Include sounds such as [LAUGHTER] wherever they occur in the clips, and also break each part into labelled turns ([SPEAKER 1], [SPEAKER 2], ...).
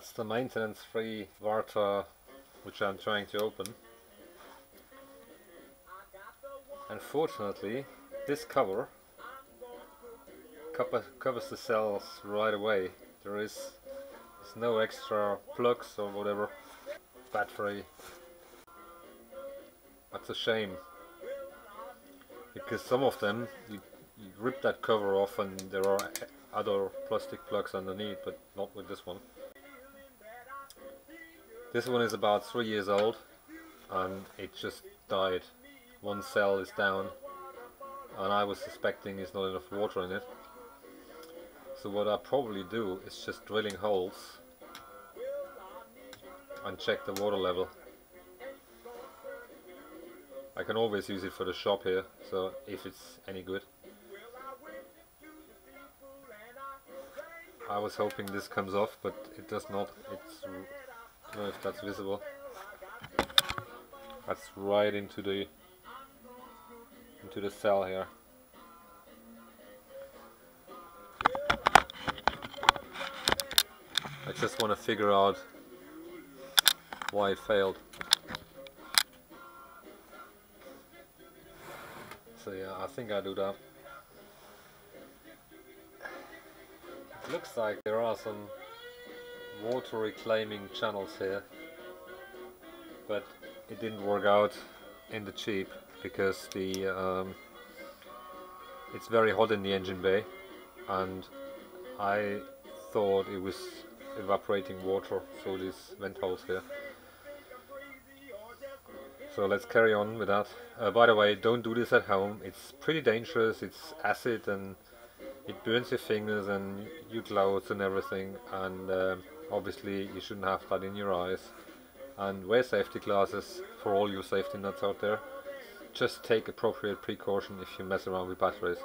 [SPEAKER 1] That's the maintenance-free Varta which I'm trying to open. Unfortunately, this cover cover, covers the cells right away. There is no extra plugs or whatever battery. That's a shame because some of them you, you rip that cover off and there are other plastic plugs underneath but not with this one. This one is about three years old and it just died. One cell is down and I was suspecting there's not enough water in it. So what I probably do is just drilling holes and check the water level. I can always use it for the shop here, so if it's any good. I was hoping this comes off, but it does not. It's, If that's visible. That's right into the into the cell here. I just want to figure out why it failed. So yeah, I think I do that. It looks like there are some water reclaiming channels here, but it didn't work out in the Jeep because the um, it's very hot in the engine bay and I thought it was evaporating water through these vent holes here. So let's carry on with that. Uh, by the way, don't do this at home. It's pretty dangerous. It's acid and it burns your fingers and your clothes and everything. And uh, obviously you shouldn't have that in your eyes. And wear safety glasses for all you safety nuts out there. Just take appropriate precaution if you mess around with batteries.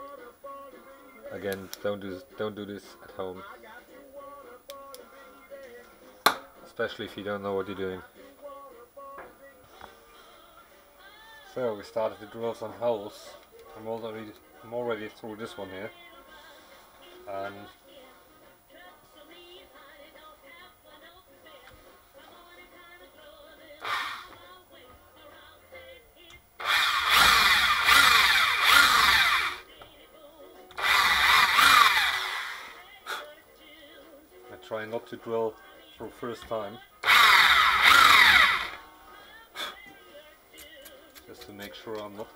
[SPEAKER 1] Again, don't do this, don't do this at home. especially if you don't know what you're doing. So we started to drill some holes. I'm already I'm already through this one here. And To drill for first time. Just to make sure I'm not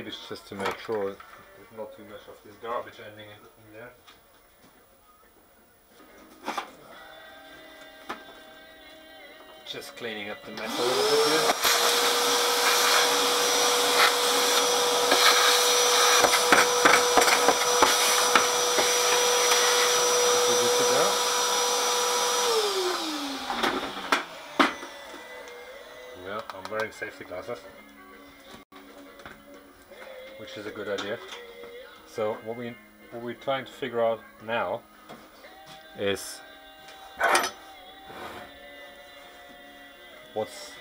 [SPEAKER 1] Just to make sure there's not too much of this garbage ending in, there. Just cleaning up the mess a little bit here. Well, [GASPS] I'm wearing safety glasses which is a good idea. So what we what we're trying to figure out now is what's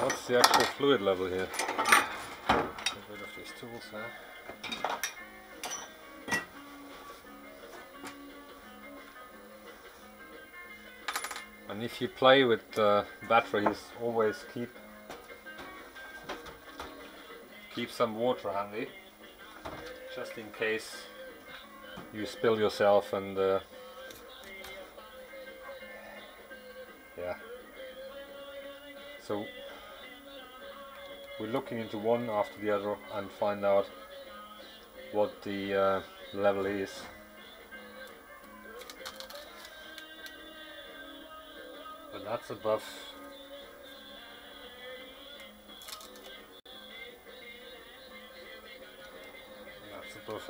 [SPEAKER 1] what's the actual fluid level here? Get rid of these tools now And if you play with uh, batteries, always keep keep some water handy, just in case you spill yourself and uh, yeah. So we're looking into one after the other and find out what the uh, level is. But that's above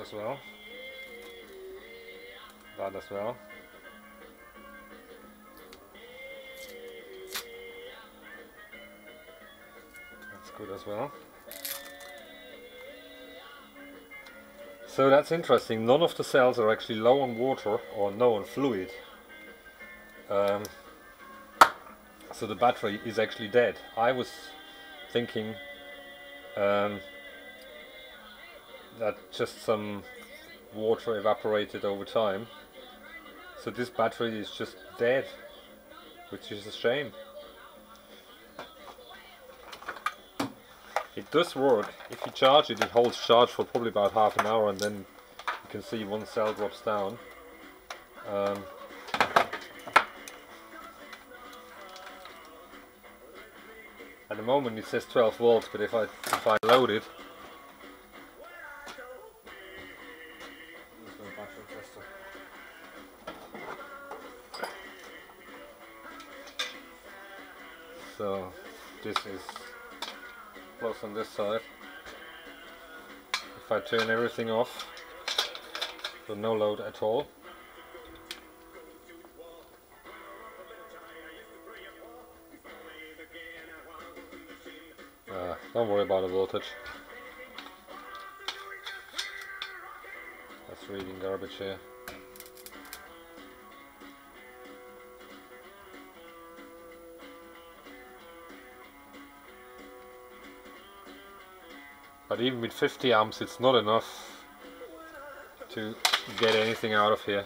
[SPEAKER 1] as well. That as well. That's good as well. So that's interesting. None of the cells are actually low on water or low on fluid. Um, so the battery is actually dead. I was thinking um, that just some water evaporated over time. So this battery is just dead, which is a shame. It does work. If you charge it, it holds charge for probably about half an hour and then you can see one cell drops down. Um, at the moment it says 12 volts, but if I if I load it, so this is plus on this side. If I turn everything off, so no load at all. Uh, don't worry about the voltage. Reading garbage here. But even with 50 amps it's not enough to get anything out of here.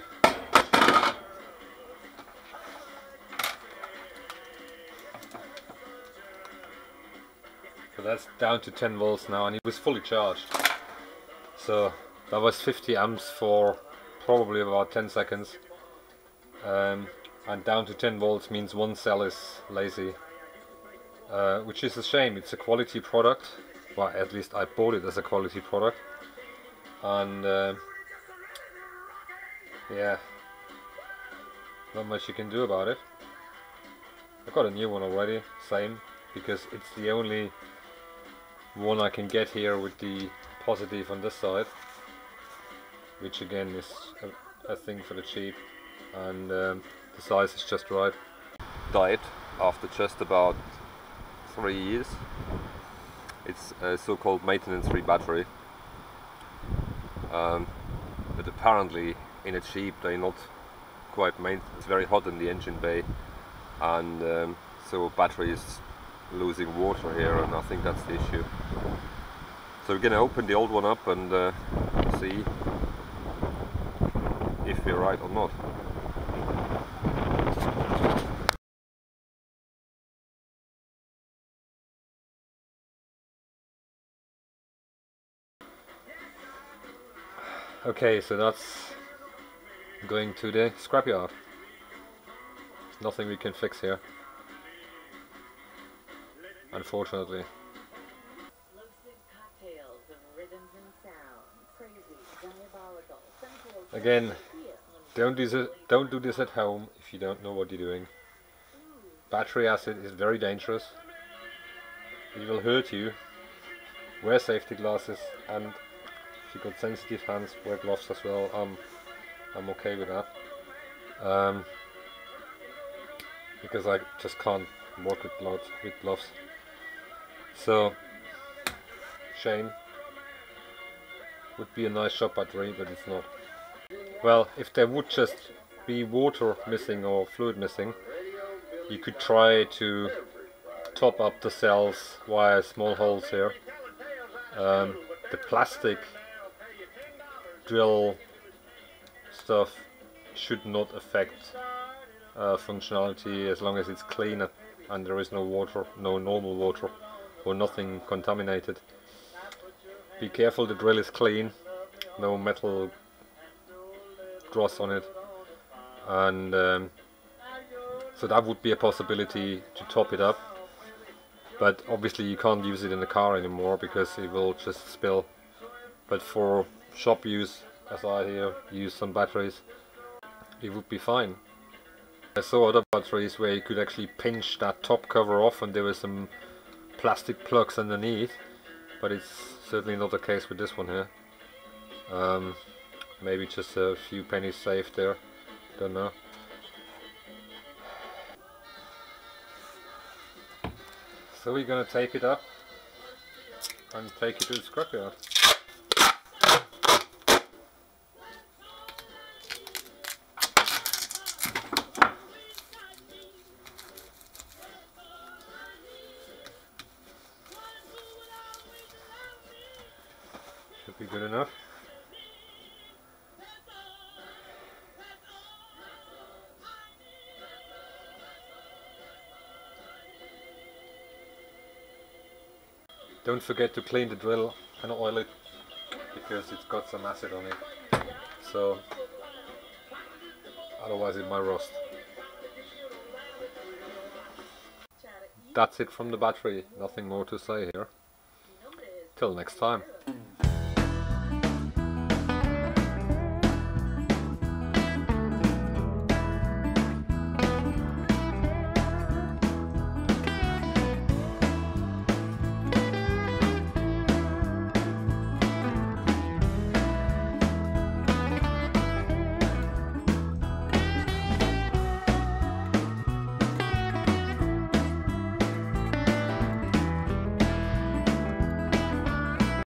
[SPEAKER 1] So that's down to 10 volts now and it was fully charged. So that was 50 amps for probably about 10 seconds. Um, and down to 10 volts means one cell is lazy. Uh, which is a shame, it's a quality product. Well, at least I bought it as a quality product. And uh, yeah, not much you can do about it. I've got a new one already, same, because it's the only one I can get here with the positive on this side which again is a, a thing for the Jeep and um, the size is just right. Died after just about three years. It's a so-called maintenance-free battery um, but apparently in a Jeep they're not quite main it's very hot in the engine bay and um, so battery is losing water here and I think that's the issue. So we're going to open the old one up and uh, see if we're right or not. Okay, so that's going to the scrapyard. Nothing we can fix here unfortunately. Again, don't do this, don't do this at home if you don't know what you're doing. Battery acid is very dangerous. It will hurt you. Wear safety glasses and if you've got sensitive hands, wear gloves as well. I'm, I'm okay with that. Um, because I just can't work with gloves. With gloves. So, shame. Would be a nice shop battery, but it's not. Well, if there would just be water missing or fluid missing, you could try to top up the cells via small holes here. Um, the plastic drill stuff should not affect uh, functionality as long as it's clean and there is no water, no normal water or nothing contaminated. Be careful the drill is clean, no metal dross on it. And um, so that would be a possibility to top it up. But obviously you can't use it in the car anymore because it will just spill. But for shop use as I hear use some batteries it would be fine. I saw other batteries where you could actually pinch that top cover off and there were some plastic plugs underneath but it's certainly not the case with this one here. Um, maybe just a few pennies saved there. Don't know. So we're gonna take it up and take it to the scrapyard. Should be good enough Don't forget to clean the drill and oil it because it's got some acid on it. So otherwise it might rust. That's it from the battery, nothing more to say here. Till next time.